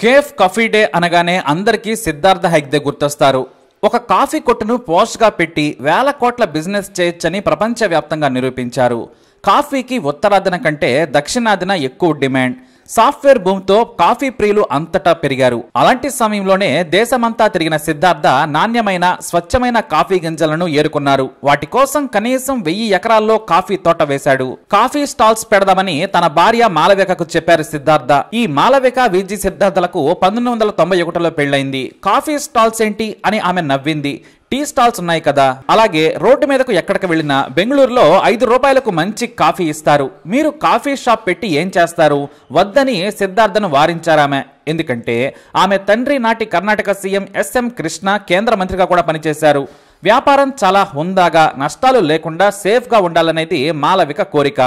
Cafe coffee day అనగానే అందరికీ సిద్ధార్థ హెగ్దే గుర్తొస్తారు. ఒక కాఫీ కొట్టును పోస్ట్గా పెట్టి వేల కోట్ల బిజినెస్ చేయొచ్చని ప్రపంచవ్యాప్తంగా నిరూపించారు. కాఫీకి ఉత్తరాదిన కంటే దక్షిణాదిన ఎక్కువ డిమాండ్. సాఫ్ట్వేర్ భూమితో కాఫీ ప్రియులు అంతటా పెరిగారు. అలాంటి సమయంలోనే దేశమంతా తిరిగిన సిద్ధార్థ నాణ్యమైన స్వచ్ఛమైన కాఫీ గింజలను ఏరుకున్నారు. వాటి కోసం కనీసం వెయ్యి ఎకరాల్లో కాఫీ తోట వేశాడు. కాఫీ స్టాల్స్ పెడదామని తన భార్య మాలవికకు చెప్పారు సిద్ధార్థ. ఈ మాలవిక విజి సిద్ధార్థలకు పంతొమ్మిది వందల తొంభై ఒకటిలో పెళ్ళైంది కాఫీ స్టాల్స్ ఏంటి అని ఆమె నవ్వింది. టీ స్టాల్స్ ఉన్నాయి కదా. అలాగే రోడ్డు మీదకు ఎక్కడికి వెళ్ళినా బెంగళూరులో ఐదు రూపాయలకు మంచి కాఫీ ఇస్తారు. మీరు కాఫీ షాప్ పెట్టి ఏం చేస్తారు? వద్దని సిద్ధార్థను వారించారామె. ఎందుకంటే ఆమె తండ్రి నాటి కర్ణాటక సీఎం ఎస్ఎం కృష్ణ కేంద్ర మంత్రిగా కూడా పనిచేశారు. వ్యాపారం చాలా హుందాగా నష్టాలు లేకుండా సేఫ్గా ఉండాలనేది మాలవిక కోరిక.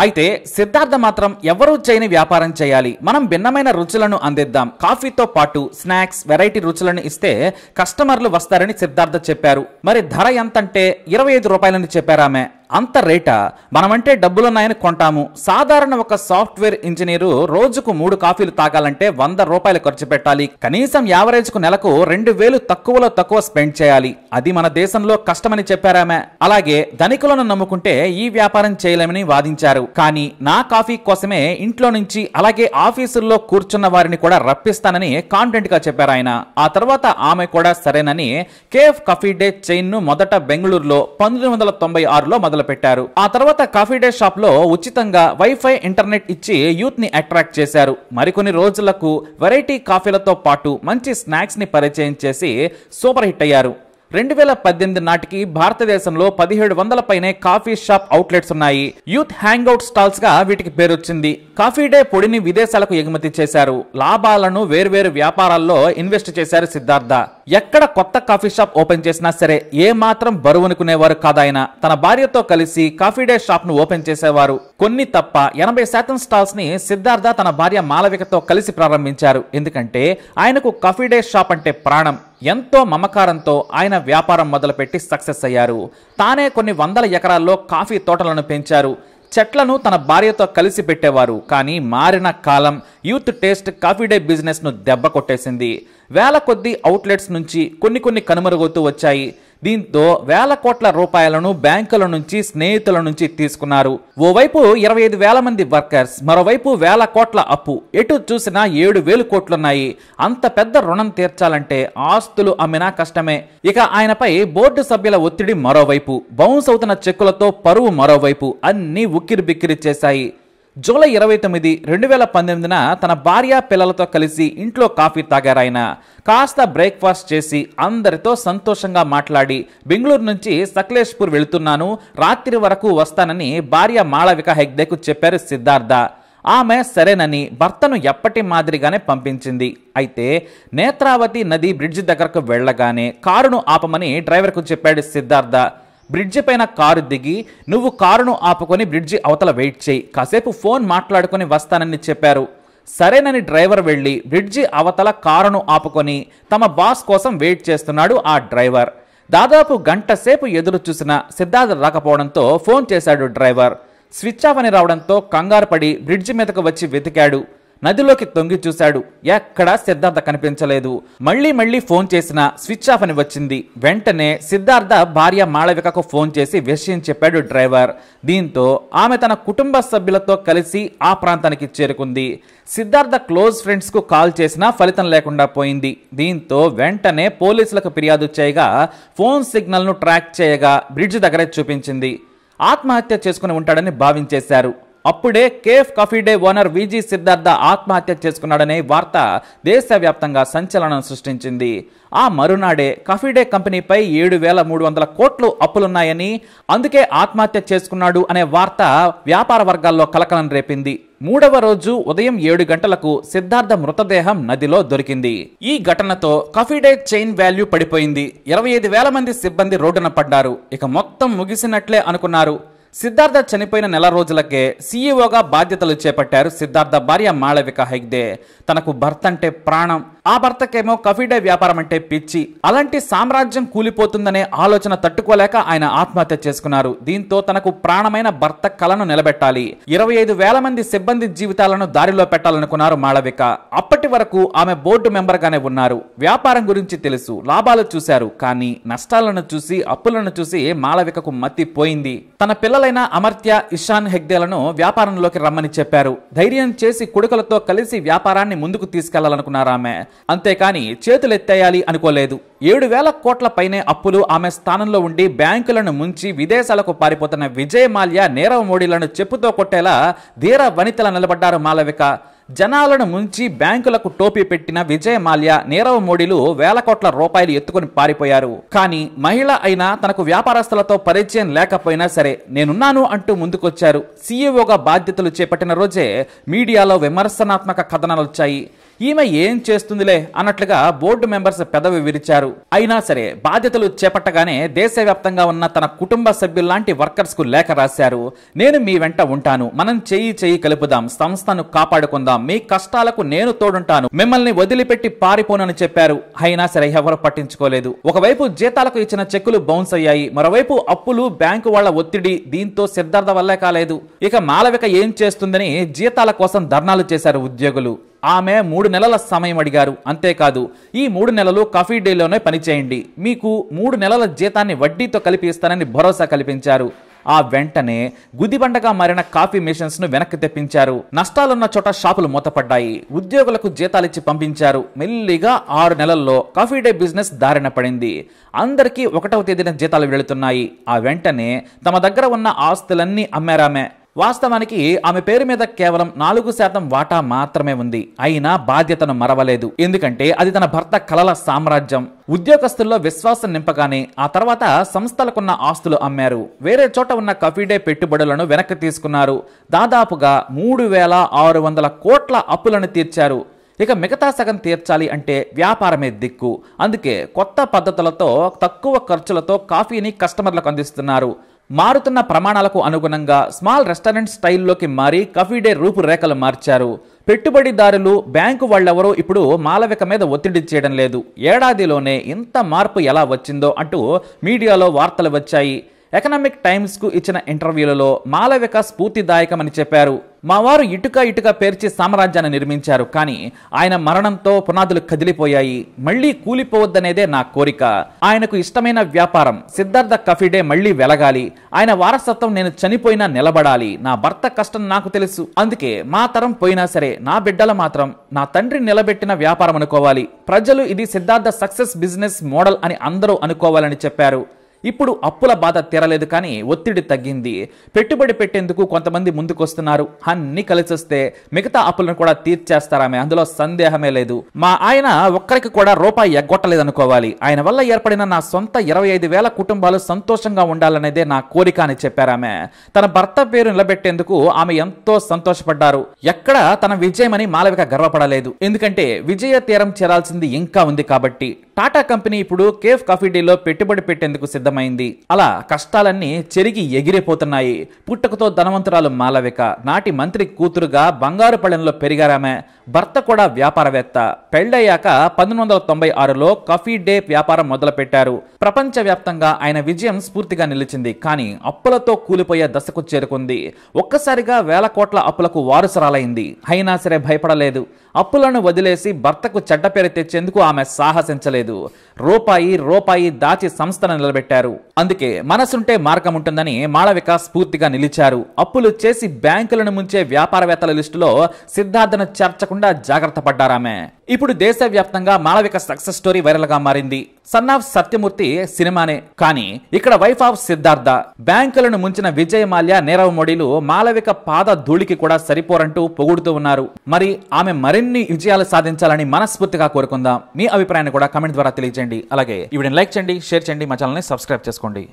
అయితే సిద్ధార్థ మాత్రం ఎవరూ చేయని వ్యాపారం చేయాలి. మనం భిన్నమైన రుచులను అందిద్దాం. కాఫీతో పాటు స్నాక్స్ వెరైటీ రుచులను ఇస్తే కస్టమర్లు వస్తారని సిద్ధార్థ చెప్పారు. మరి ధర ఎంతంటే ఇరవై ఐదు రూపాయలని చెప్పారామె. అంత రేటా? మనమంటే డబ్బులున్నాయని కొంటాము. సాధారణ ఒక సాఫ్ట్వేర్ ఇంజనీరు రోజుకు మూడు కాఫీలు తాగాలంటే వంద రూపాయలు ఖర్చు పెట్టాలి. కనీసం యావరేజ్కు నెలకు రెండు వేలు తక్కువలో తక్కువ స్పెండ్ చేయాలి. అది మన దేశంలో కష్టమని చెప్పారామె. అలాగే ధనికులను నమ్ముకుంటే ఈ వ్యాపారం చేయలేమని వాదించారు. కానీ నా కాఫీ కోసమే ఇంట్లో నుంచి అలాగే ఆఫీసుల్లో కూర్చున్న వారిని కూడా రప్పిస్తానని కాన్ఫిడెంట్గా చెప్పారు ఆయన. ఆ తర్వాత ఆమె కూడా సరేనని కేఫ్ కాఫీ డే చైన్ను మొదట బెంగళూరులో పంతొమ్మిది వందల తొంభై ఆరులో మొదలు మొదలుపెట్టారు. ఆ తర్వాత కాఫీ డే షాప్లో ఉచితంగా వైఫై ఇంటర్నెట్ ఇచ్చి యూత్ని అట్రాక్ట్ చేశారు. మరికొన్ని రోజులకు వెరైటీ కాఫీలతో పాటు మంచి స్నాక్స్ని పరిచయం చేసి సూపర్ హిట్ అయ్యారు. రెండు వేల పద్దెనిమిది నాటికి భారతదేశంలో పదిహేడు వందల పైనే కాఫీ షాప్ అవుట్లెట్స్ ఉన్నాయి. యూత్ హ్యాంగ్అవుట్ స్టాల్స్గా వీటికి పేరొచ్చింది. కాఫీ డే పొడిని విదేశాలకు ఎగుమతి చేశారు. లాభాలను వేర్వేరు వ్యాపారాల్లో ఇన్వెస్ట్ చేశారు సిద్ధార్థ. ఎక్కడ కొత్త కాఫీ షాప్ ఓపెన్ చేసినా సరే ఏ మాత్రం బరువనుకునేవారు కాదాయన. తన భార్యతో కలిసి కాఫీ డే షాప్ను ఓపెన్ చేసేవారు. కొన్ని తప్ప ఎనభై శాతం స్టాల్స్ని సిద్ధార్థ తన భార్య మాలవికతో కలిసి ప్రారంభించారు. ఎందుకంటే ఆయనకు కాఫీ డే షాప్ అంటే ప్రాణం. ఎంతో మమకారంతో ఆయన వ్యాపారం మొదలుపెట్టి సక్సెస్ అయ్యారు. తానే కొన్ని వందల ఎకరాల్లో కాఫీ తోటలను పెంచారు. చెట్లను తన భార్యతో కలిసి పెట్టేవారు. కానీ మారిన కాలం యూత్ టేస్ట్ కాఫీ డే బిజినెస్ను దెబ్బ కొట్టేసింది. వేల కొద్ది అవుట్లెట్స్ నుంచి కొన్ని కొన్ని కనుమరుగవుతూ వచ్చాయి. దీంతో వేల కోట్ల రూపాయలను బ్యాంకుల నుంచి స్నేహితుల నుంచి తీసుకున్నారు. ఓవైపు ఇరవై ఐదు వేల మంది వర్కర్స్ మరోవైపు వేల కోట్ల అప్పు. ఎటు చూసినా ఏడు వేలు కోట్లున్నాయి. అంత పెద్ద రుణం తీర్చాలంటే ఆస్తులు అమ్మినా కష్టమే. ఇక ఆయనపై బోర్డు సభ్యుల ఒత్తిడి మరోవైపు. బౌన్స్ అవుతున్న చెక్కులతో పరువు మరోవైపు. అన్నీ ఉక్కిరి బిక్కిరి చేశాయి. జూలై ఇరవై తొమ్మిది రెండు వేల పంతొమ్మిదిన తన భార్య పిల్లలతో కలిసి ఇంట్లో కాఫీ తాగారాయన కాస్త బ్రేక్ఫాస్ట్ చేసి అందరితో సంతోషంగా మాట్లాడి బెంగళూరు నుంచి సకలేష్పూర్ వెళుతున్నాను రాత్రి వరకు వస్తానని భార్య మాళవిక హెగ్దేకు చెప్పారు సిద్ధార్థ. ఆమె సరేనని భర్తను ఎప్పటి మాదిరిగానే పంపించింది. అయితే నేత్రావతి నది బ్రిడ్జి దగ్గరకు వెళ్ళగానే కారును ఆపమని డ్రైవర్కు చెప్పాడు సిద్ధార్థ. బ్రిడ్జి పైన కారు దిగి నువ్వు కారును ఆపుకొని బ్రిడ్జి అవతల వెయిట్ చేయి. కాసేపు ఫోన్ మాట్లాడుకొని వస్తానని చెప్పారు. సరేనని డ్రైవర్ వెళ్ళి బ్రిడ్జి అవతల కారును ఆపుకొని తమ బాస్ కోసం వెయిట్ చేస్తున్నాడు ఆ డ్రైవర్. దాదాపు గంట సేపు ఎదురు చూసిన సిద్ధార్థ రాకపోవడంతో ఫోన్ చేశాడు డ్రైవర్. స్విచ్ ఆఫ్ అని రావడంతో కంగారు పడి బ్రిడ్జి మీదకు వచ్చి వెతికాడు. నదిలోకి తొంగి చూశాడు. ఎక్కడా సిద్ధార్థ కనిపించలేదు. మళ్ళీ మళ్ళీ ఫోన్ చేసినా స్విచ్ ఆఫ్ అని వచ్చింది. వెంటనే సిద్ధార్థ భార్య మాళవికకు ఫోన్ చేసి విషయం చెప్పాడు డ్రైవర్. దీంతో ఆమె తన కుటుంబ సభ్యులతో కలిసి ఆ ప్రాంతానికి చేరుకుంది. సిద్ధార్థ క్లోజ్ ఫ్రెండ్స్కు కాల్ చేసినా ఫలితం లేకుండా పోయింది. దీంతో వెంటనే పోలీసులకు ఫిర్యాదు చేయగా ఫోన్ సిగ్నల్ను ట్రాక్ చేయగా బ్రిడ్జ్ దగ్గరే చూపించింది. ఆత్మహత్య చేసుకుని ఉంటాడని భావించేశారు. అప్పుడే cafe coffee day owner V G Siddhartha ఆత్మహత్య చేసుకున్నాడనే వార్త దేశవ్యాప్తంగా సంచలనం సృష్టించింది. ఆ మరునాడే కాఫీ డే కంపెనీపై ఏడు వేల మూడు వందల కోట్లు అప్పులున్నాయని అందుకే ఆత్మహత్య చేసుకున్నాడు అనే వార్త వ్యాపార వర్గాల్లో కలకలం రేపింది. మూడవ రోజు ఉదయం ఏడు గంటలకు సిద్ధార్థ మృతదేహం నదిలో దొరికింది. ఈ ఘటనతో కాఫీ డే చైన్ వాల్యూ పడిపోయింది. ఇరవై ఐదు వేల మంది సిబ్బంది రోడ్డున పడ్డారు. ఇక మొత్తం ముగిసినట్లే అనుకున్నారు. సిద్ధార్థ చనిపోయిన నెల రోజులకే సీఈఓగా బాధ్యతలు చేపట్టారు సిద్ధార్థ భార్య మాళవిక హెగ్దే. తనకు భర్త అంటే ప్రాణం. ఆ భర్తకేమో కఫీడే వ్యాపారం అంటే పిచ్చి. అలాంటి సామ్రాజ్యం కూలిపోతుందనే ఆలోచన తట్టుకోలేక ఆయన ఆత్మహత్య చేసుకున్నారు. దీంతో తనకు ప్రాణమైన భర్త కలను నిలబెట్టాలి. ఇరవై ఐదు వేల మంది సిబ్బంది జీవితాలను దారిలో పెట్టాలనుకున్నారు మాళవిక. అప్పటి వరకు ఆమె బోర్డు మెంబర్గానే ఉన్నారు. వ్యాపారం గురించి తెలుసు లాభాలు చూశారు కానీ నష్టాలను చూసి అప్పులను చూసి మాళవికకు మత్తి పోయింది. తన పిల్లలైన అమర్త్య ఇషాన్ హెగ్దేలను వ్యాపారంలోకి రమ్మని చెప్పారు. ధైర్యం చేసి కొడుకులతో కలిసి వ్యాపారాన్ని ముందుకు తీసుకెళ్ళాలనుకున్నారు ఆమె. అంతేకాని చేతులెత్తేయాలి అనుకోలేదు. ఏడు వేల కోట్ల పైనే అప్పులు ఆమె స్థానంలో ఉండి బ్యాంకులను ముంచి విదేశాలకు పారిపోతున్న విజయ్ మాల్యా నీరవ్ మోడీలను చెప్పుతో కొట్టేలా ధీర వనితల నిలబడ్డారు మాలవిక. జనాలను ముంచి బ్యాంకులకు టోపీ పెట్టిన విజయ్ మాల్యా నీరవ్ మోడీలు వేల కోట్ల రూపాయలు ఎత్తుకుని పారిపోయారు. కానీ మహిళ అయినా తనకు వ్యాపారస్తులతో పరిచయం లేకపోయినా సరే నేనున్నాను అంటూ ముందుకొచ్చారు. సీఈఓగా బాధ్యతలు చేపట్టిన రోజే మీడియాలో విమర్శనాత్మక కథనాలు వచ్చాయి ఈమె ఏం చేస్తుందిలే అన్నట్లుగా బోర్డు మెంబర్స్ పెదవి విరిచారు. అయినా సరే బాధ్యతలు చేపట్టగానే దేశవ్యాప్తంగా ఉన్న తన కుటుంబ సభ్యుల్లాంటి వర్కర్స్కు లేఖ రాశారు. నేను మీ వెంట ఉంటాను. మనం చెయ్యి చెయ్యి కలుపుదాం. సంస్థను కాపాడుకుందాం. మీ కష్టాలకు నేను తోడుంటాను. మిమ్మల్ని వదిలిపెట్టి పారిపోనని చెప్పారు. అయినా సరే ఎవరు పట్టించుకోలేదు. ఒకవైపు జీతాలకు ఇచ్చిన చెక్కులు బౌన్స్ అయ్యాయి. మరోవైపు అప్పులు బ్యాంకు వాళ్ళ ఒత్తిడి దీంతో సిద్ధార్థ వల్లే కాలేదు. ఇక మాలవిక ఏం చేస్తుందని జీతాల కోసం ధర్నాలు చేశారు ఉద్యోగులు. ఆమె మూడు నెలల సమయం అడిగారు. అంతేకాదు ఈ మూడు నెలలు కాఫీ డేలోనే పనిచేయండి. మీకు మూడు నెలల జీతాన్ని వడ్డీతో కలిపి ఇస్తానని భరోసా కల్పించారు. ఆ వెంటనే గుదిబండగా మారిన కాఫీ మిషన్స్ను వెనక్కి తెప్పించారు. నష్టాలున్న చోట షాపులు మూతపడ్డాయి. ఉద్యోగులకు జీతాలిచ్చి పంపించారు. మెల్లిగా ఆరు నెలల్లో కాఫీ డే బిజినెస్ దారిన పడింది. అందరికీ ఒకటవ తేదీన జీతాలు వెళుతున్నాయి. ఆ వెంటనే తమ దగ్గర ఉన్న ఆస్తులన్నీ అమ్మారామే. వాస్తవానికి ఆమె పేరు మీద కేవలం నాలుగు శాతం వాటా మాత్రమే ఉంది. అయినా బాధ్యతను మరవలేదు. ఎందుకంటే అది తన భర్త కలల సామ్రాజ్యం. ఉద్యోగస్తుల్లో విశ్వాసం నింపగానే ఆ తర్వాత సంస్థలకున్న ఆస్తులు అమ్మారు. వేరే చోట ఉన్న కఫీడే పెట్టుబడులను వెనక్కి తీసుకున్నారు. దాదాపుగా మూడు వేల ఆరు వందల కోట్ల అప్పులను తీర్చారు. ఇక మిగతా సగం తీర్చాలి అంటే వ్యాపారమే దిక్కు. అందుకే కొత్త పద్ధతులతో తక్కువ ఖర్చులతో కాఫీని కస్టమర్లకు అందిస్తున్నారు. మారుతున్న ప్రమాణాలకు అనుగుణంగా స్మాల్ రెస్టారెంట్ స్టైల్లోకి మారి కఫీడే రూపురేఖలు మార్చారు. పెట్టుబడిదారులు బ్యాంకు వాళ్ళెవరూ ఇప్పుడు మాలవిక మీద ఒత్తిడి చేయడం లేదు. ఏడాదిలోనే ఇంత మార్పు ఎలా వచ్చిందో అంటూ మీడియాలో వార్తలు వచ్చాయి. ఎకనామిక్ టైమ్స్కు ఇచ్చిన ఇంటర్వ్యూలలో మాలవిక స్ఫూర్తిదాయకమని చెప్పారు. మా వారు ఇటుక ఇటుక పేర్చి సామ్రాజ్యాన్ని నిర్మించారు. కానీ ఆయన మరణంతో పునాదులు కదిలిపోయాయి. మళ్ళీ కూలిపోవద్దనేదే నా కోరిక. ఆయనకు ఇష్టమైన వ్యాపారం. సిద్ధార్థ కఫీడే మళ్ళీ వెలగాలి. ఆయన వారసత్వం నేను చనిపోయినా నిలబడాలి. నా భర్త కష్టం నాకు తెలుసు. అందుకే మా తరం పోయినా సరే నా బిడ్డల మాత్రం నా తండ్రి నిలబెట్టిన వ్యాపారం అనుకోవాలి. ప్రజలు ఇది సిద్ధార్థ సక్సెస్ బిజినెస్ మోడల్ అని అందరూ అనుకోవాలని చెప్పారు. ఇప్పుడు అప్పుల బాధ తీరలేదు కానీ ఒత్తిడి తగ్గింది. పెట్టుబడి పెట్టేందుకు కొంతమంది ముందుకొస్తున్నారు. అన్ని కలిసొస్తే మిగతా అప్పులను కూడా తీర్చేస్తారామే. అందులో సందేహమే లేదు. మా ఆయన ఒక్కరికి కూడా రూపాయి ఎగ్గొట్టలేదు అనుకోవాలి ఆయన వల్ల ఏర్పడిన నా సొంత ఇరవై ఐదు వేల కుటుంబాలు సంతోషంగా ఉండాలనేదే నా కోరిక అని చెప్పారామె. తన భర్త పేరు నిలబెట్టేందుకు ఆమె ఎంతో సంతోషపడ్డారు. ఎక్కడ తన విజయమని మాలవిక గర్వపడలేదు. ఎందుకంటే విజయ తీరం చేరాల్సింది ఇంకా ఉంది కాబట్టి. టాటా కంపెనీ ఇప్పుడు కేఫ్ కాఫీ డేలో పెట్టుబడి పెట్టేందుకు సిద్ధం సిద్ధమైంది అలా కష్టాలన్నీ చెరిగి ఎగిరిపోతున్నాయి. పుట్టకతో ధనవంతురాలు మాలవిక నాటి మంత్రి కూతురుగా బంగారు పళ్ళెంలో పెరిగారామె భర్త కూడా వ్యాపారవేత్త. పెళ్ళయ్యాక పంతొమ్మిది వందల తొంభై ఆరులో కాఫీ డే వ్యాపారం మొదలుపెట్టారు. ప్రపంచవ్యాప్తంగా ఆయన విజయం స్ఫూర్తిగా నిలిచింది. కానీ అప్పులతో కూలిపోయే దశకు చేరుకుంది. ఒక్కసారిగా వేల కోట్ల అప్పులకు వారసురాలైంది. అయినా సరే భయపడలేదు. అప్పులను వదిలేసి భర్తకు చెడ్డ పేరు తెచ్చేందుకు ఆమె సాహసించలేదు. రూపాయి రూపాయి దాచి సంస్థను నిలబెట్టారు. అందుకే మనసుంటే మార్గం ఉంటుందని మాళవిక స్ఫూర్తిగా నిలిచారు. అప్పులు చేసి బ్యాంకులను ముంచే వ్యాపారవేత్తల లిస్టులో సిద్ధార్థను చేర్చకుండా జాగ్రత్త పడ్డారామె. ఇప్పుడు దేశవ్యాప్తంగా మాళవిక సక్సెస్ స్టోరీ వైరల్గా మారింది. సన్ ఆఫ్ సత్యమూర్తి సినిమానే. కానీ ఇక్కడ వైఫ్ ఆఫ్ సిద్ధార్థ బ్యాంకులను ముంచిన విజయ్ మాల్యా నీరవ్ మోడీలు మాళవిక పాద ధూళికి కూడా సరిపోరంటూ పొగుడుతూ ఉన్నారు. మరి ఆమె మరిన్ని విజయాలు సాధించాలని మనస్ఫూర్తిగా కోరుకుందాం. మీ అభిప్రాయాన్ని కూడా కమెంట్ ద్వారా తెలియజేయండి అలాగే ఈ లైక్ చేయండి షేర్ చేయండి మా ఛానల్ని సబ్స్క్రైబ్ చేసుకోండి.